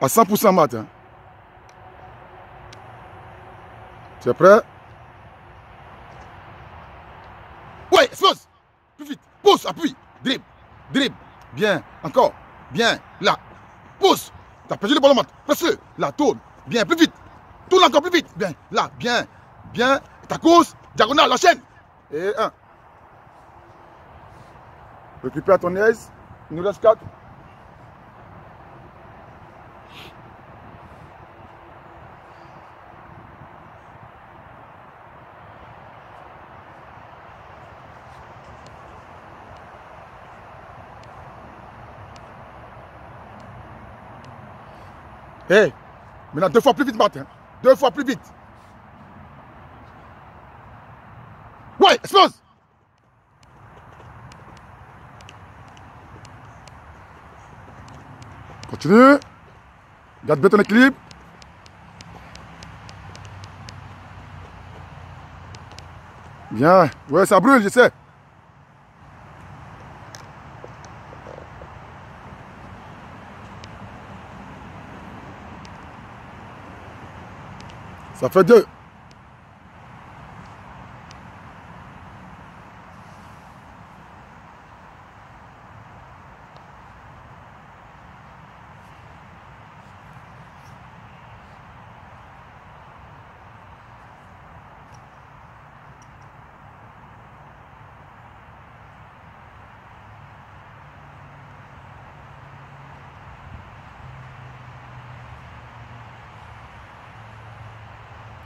à 100% mat. Hein. Tu es prêt? Ouais, explose Plus vite. Pousse, appuie. Dribble. Dribble. Bien. Encore. Bien. Là. Pousse. Tu as perdu le ballon mat. Presse-le. Là, tourne. Bien, plus vite. Tourne encore plus vite. Bien. Là. Bien. Bien. Ta course. Diagonale, enchaîne. Et un. Récupère ton aise. Il nous reste quatre. Hé, maintenant deux fois plus vite, Martin. Deux fois plus vite. Ouais, explose Continue. Garde bien ton équilibre. Bien. Ouais, ça brûle, je sais. Ça fait deux.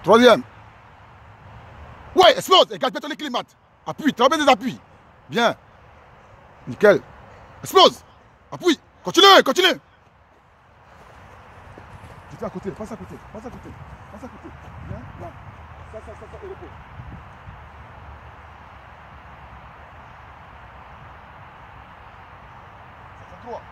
Troisième. Ouais, explose. Et bien ton équilibre, Appuie, travaille des appuis. Bien. Nickel. Explose. Appuie. Continue, continue. Tu à côté, passe à côté, passe à côté, passe à côté. Bien, là. Ça, ça, ça, ça, et repos. Ça fait trois.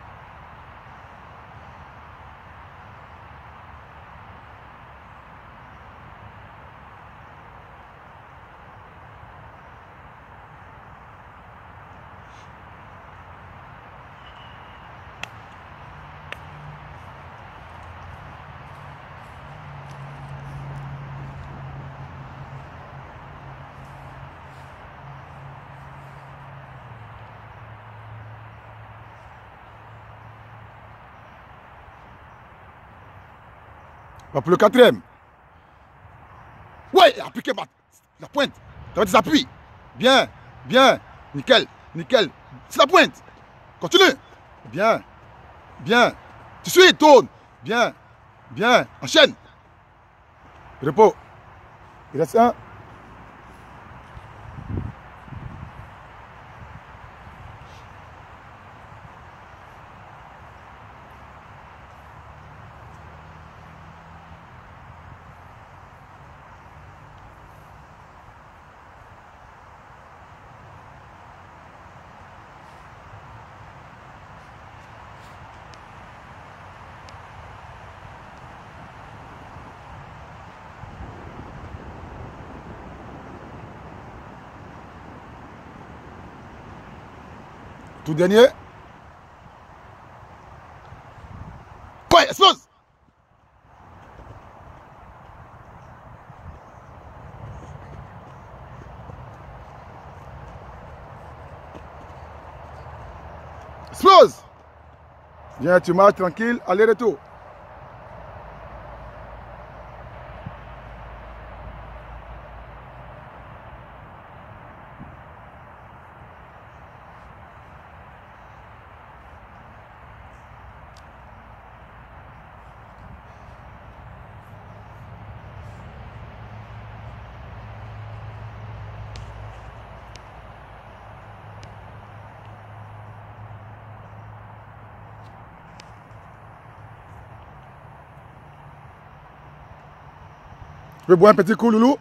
Va pour le quatrième. Ouais, appliquez la pointe. Tu des appuis. Bien, bien. Nickel, nickel. C'est la pointe. Continue. Bien, bien. Tu suis, tourne. Bien, bien. Enchaîne. Repos. Il reste un. Tout dernier. Ouais, explose Explose Viens, tu marches tranquille, aller-retour. Peux boire un petit coup, Loulou